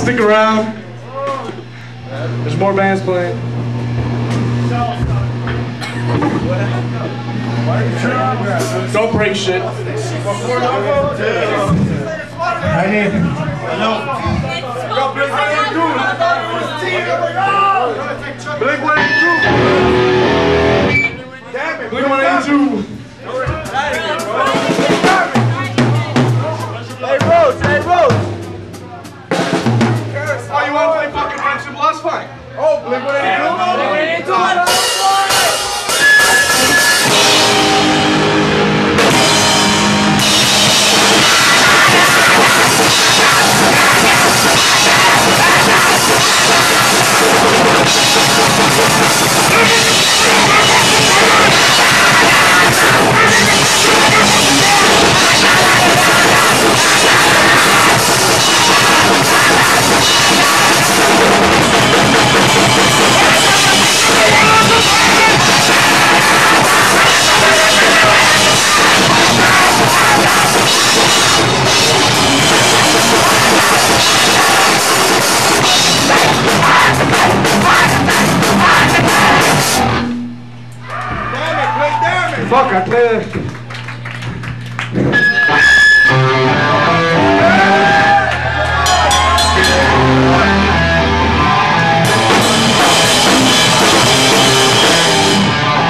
Stick around. There's more bands playing. Don't break shit. I need. Blink 182. Damn it. Blink 182. Fuck, I play.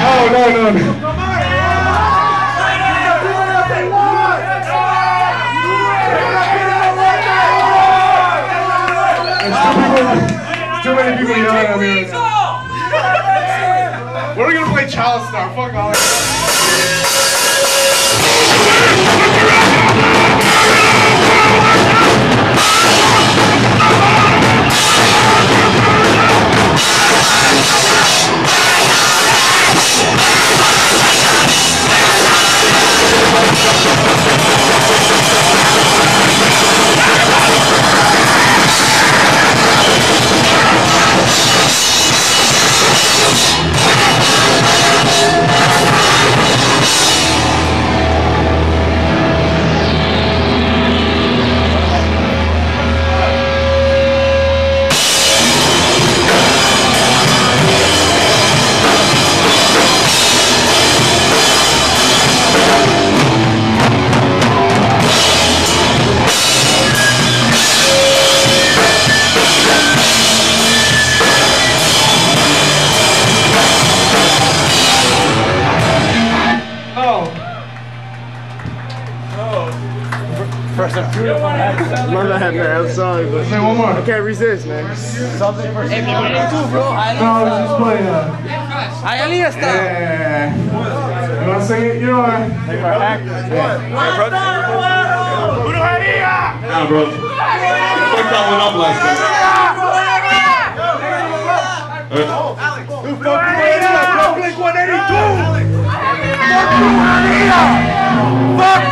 No, no, no, no. Too, many. We're gonna play Child Star. Fuck all. My bad, man. I'm sorry, but Say one more. I can't resist, man. Something for Blink 182, bro. Ahí No, let's just play. Uh, ahí está. yeah. You wanna sing it? You know what? Nah, bro. Fuck that one up last time. Blink 182! Fuck brujería! Fuck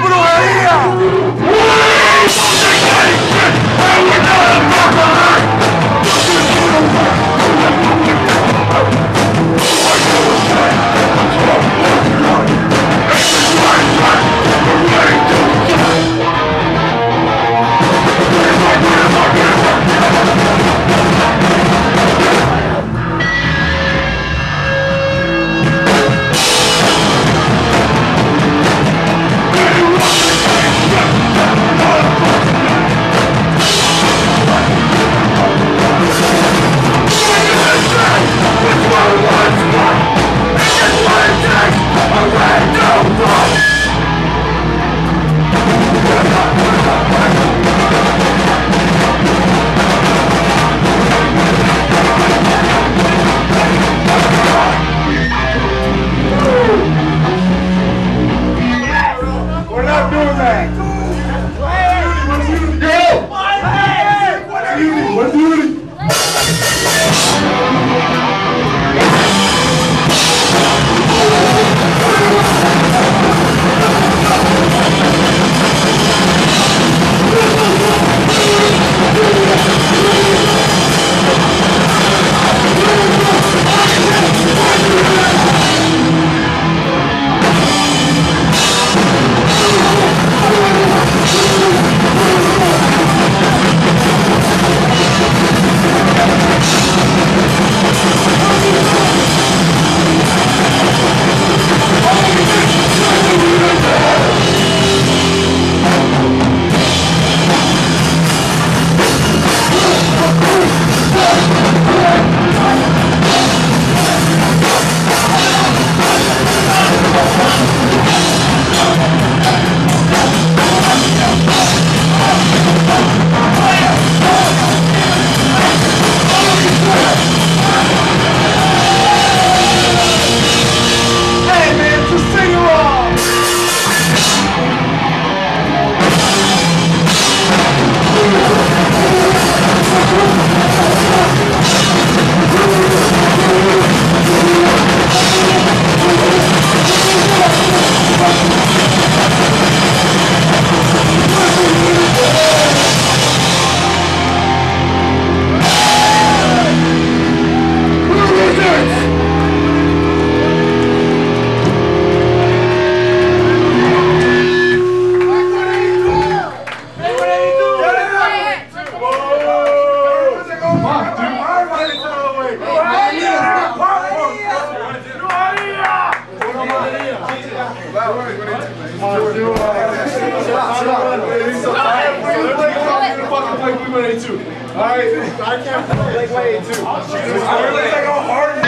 play 182. Alright, I can't play Blink 182. I really like how hard